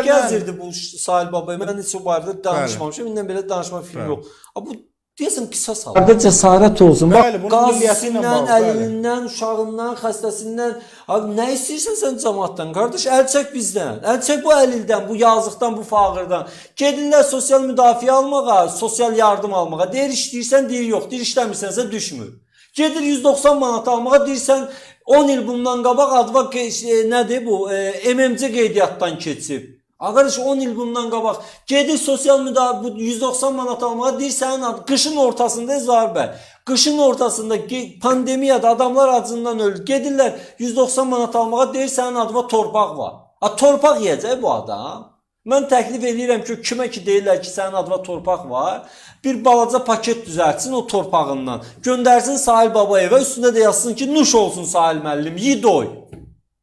istirdi bu Sahil Babaya? Mən heç o barədə danışmamışam. İndən belə danışma fikrim yox. A bu deyəsən qisas alır. Arada cəsarət olsun. Bəli, bunun milliyyəti ilə bağlı, əlindən, uşağından, xəstəsindən, abi nə istəyirsən sən cəmaatdan? Qardaş, əl çək bizdən. Əl çək bu əlildən, bu yazıqdan, bu fağırdan. Gedinlər sosial müdafiə almağa, sosial yardım almağa. Deyir işləyirsən, deyir yox. Deyir işləmirsənsə düşmür. Gedir 190 manat almağa, deyirsən 10 il bundan qabaq advokat e, nədir bu? E, MMC qeydiyyatdan keçib. Arkadaş 10 il bundan qabaq gedir sosial müdafiə bu 190 manat almağa deyir sənin ad qışın ortasında Zahir bəy. Qışın ortasında pandemiyada adamlar acından ölür. Gedirlər 190 manat almağa deyir sənin adıma torpaq var. A torpaq yeyəcək bu adam. Mən təklif edirəm ki, kimə ki deyirlər ki, sənin adına torpaq var, bir balaca paket düzəltsin o torpağından. Göndərsin Sahil Babayeva, üstündə də yazsın ki, nuş olsun Sahil müəllim, yidoy.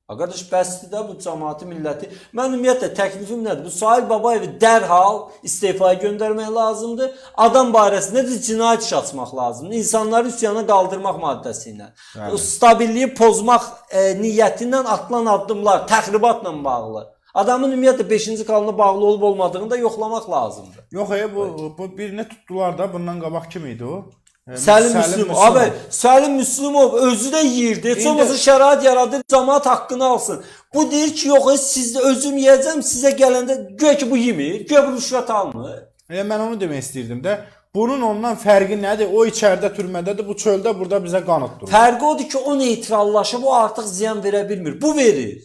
Qardaş, bəsdir də bu cəmaəti, milləti. Mən ümumiyyətlə təklifim nədir? Bu Sahil Babayevi dərhal istefaya göndərmək lazımdır. Adam barəsində də cinayət işi açmaq lazımdır. İnsanları üsyana qaldırmaq maddəsi ilə. Bəli. Stabilliyi pozmaq e, niyyəti ilə atılan addımlar təxribatla bağlı. Adamın ümumiyyətlə 5-ci kanuna bağlı olub olmadığını da yoxlamaq lazımdır. Yox, e, bu bu birini tutdular da bundan qabaq kim idi o? E, Səlim Müslümov. Abi Səlim Müslümov özü də yeyirdi. Heç olmasa şərait yaradır, cəmaət haqqını alsın. Bu deyir ki, yox, siz özüm yeyəcəm, sizə gələndə güya ki bu yemir, güya bu rüşvət almır. E, mən onu demək istirdim də. Bunun ondan fərqi nədir? O içəridə türmədədir, bu çöldə burada bizə qanıt durur. Fərqi odur ki, o neytrallaşıb, o artıq ziyan verə bilmir. Bu verir.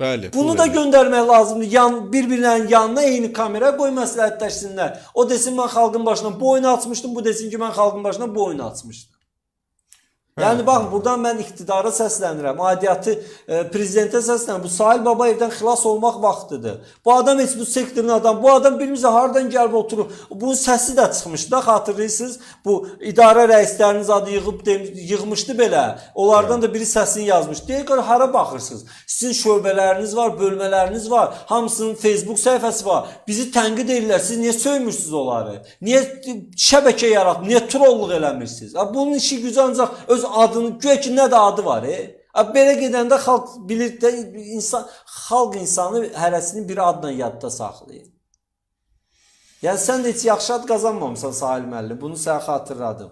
Bəli. Bunu da göndərmək lazımdır. Yan bir-birinin yanına eyni kamera qoy məsləhətləşsinlər. O desin mən xalqın başına bu oyunu açmışdım, bu desin ki mən xalqın başına bu oyunu açmışdım. Yəni bax burdan mən iqtidara səslənirəm. Aidiyyatı e, prezidentə səslənirəm. Bu Sahil Babayevdən xilas olmaq vaxtıdır. Bu adam heç bu sektorun adam. Bu adam bilmirsə hardan gəlib oturub. Bunun səsi də çıxmışdı da xatırlayırsınız. Bu idarə rəisləriniz adı yığıb yığmışdı belə. Onlardan da biri səsini yazmış. Deyir ki, hara baxırsınız? Sizin şöbələriniz var, bölmələriniz var. Hamısının Facebook səhifəsi var. Bizi tənqid edirlər. Siz niyə söymürsüz onları? Niyə şəbəkə yaratmır? Niyə trolluq eləmirsiniz? Bunun işi gücü ancaq öz adını, güya ki nə də adı var, e? Belə gedəndə xalq bilir də insan xalq insanı hərəsini bir adla yadda saxlayır. Yəni sən heç yaxşı ad qazanmamısan Sahil müəllim. Bunu sənə xatırladım.